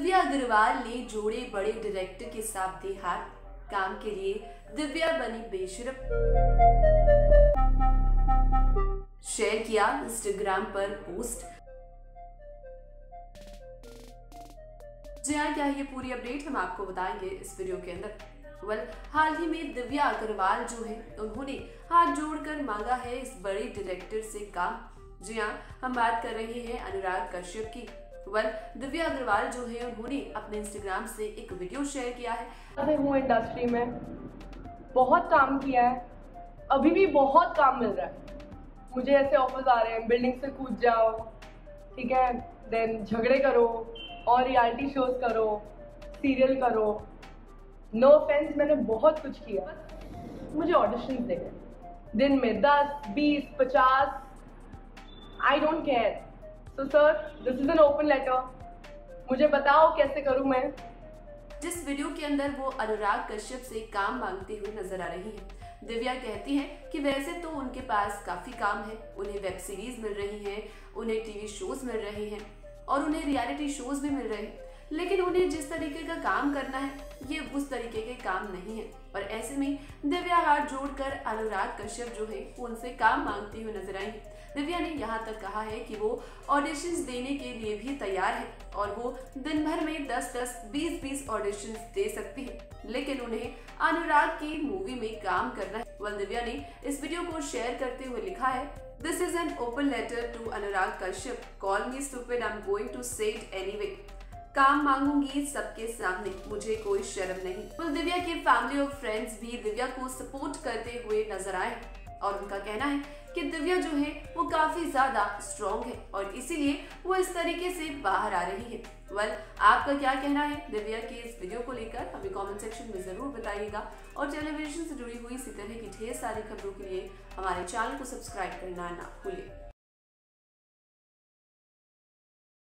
दिव्या अग्रवाल ने जोड़े बड़े डायरेक्टर के साथ दे हाथ काम के लिए दिव्या बनी बेशरम। शेयर किया इंस्टाग्राम पर पोस्ट जी हाँ क्या ये पूरी अपडेट हम आपको बताएँगे इस वीडियो के अंदर? वेल हाल ही में दिव्या अग्रवाल जो है, उन्होंने हाथ जोड़कर मांगा है इस बड़े डायरेक्टर से काम। जी हाँ हम बात कर रहे हैं अनुराग कश्यप की। वेल दिव्या अग्रवाल जो है, उन्होंने अपने इंस्टाग्राम से एक वीडियो शेयर किया है। हूँ इंडस्ट्री में बहुत काम किया है। अभी भी बहुत काम मिल रहा है। मुझे ऐसे ऑफर्स आ रहे हैं बिल्डिंग से कूद जाओ, ठीक है? देन झगड़े करो, और रियलिटी शोज़ करो सीरियल करो। नो no ऑफेंस मैंने बहुत कुछ किया। मुझे ऑडिशन दे दिन में दस, बीस, पचास I don't care so sir this is an open letter मुझे बताओ कैसे करूँ मैं? जिस वीडियो के अंदर वो अनुराग कश्यप से काम मांगती हुई नज़र आ रही है, दिव्या कहती है कि वैसे तो उनके पास काफ़ी काम है, उन्हें वेब सीरीज़ मिल रही है, उन्हें टीवी शोज़ मिल रहे हैं और उन्हें रियलिटी शोज़ भी मिल रहे हैं। लेकिन उन्हें जिस तरीके का काम करना है, ये उस तरीके के काम नहीं है। और ऐसे में दिव्या हाथ जोड़कर अनुराग कश्यप जो है, उनसे काम मांगती हुई नज़र आई दिव्या ने यहाँ तक कहा है कि वो ऑडिशन देने के लिए भी तैयार है और वो दिन भर में 10-10, 20-20 ऑडिशन दे सकती है। लेकिन उन्हें अनुराग की मूवी में काम करना है। वल दिव्या ने इस वीडियो को शेयर करते हुए लिखा है this is an open letter to Anurag Kashyap. Call me stupid I am going to say it anyway काम मांगूँगी सबके सामने. मुझे कोई शर्म नहीं. कुल दिव्या के फैमिली और फ्रेंड्स भी दिव्या को सपोर्ट करते हुए नज़र आए। और उनका कहना है कि दिव्या जो है, वो काफ़ी ज़्यादा स्ट्रॉन्ग है और इसीलिए वो इस तरीके से बाहर आ रही है। वेल आपका क्या कहना है दिव्या के इस वीडियो को लेकर? हमें कमेंट सेक्शन में ज़रूर बताइएगा। और टेलीविज़न से जुड़ी हुई इसी तरह की ढेर सारी खबरों के लिए हमारे चैनल को सब्सक्राइब करना ना भूलिए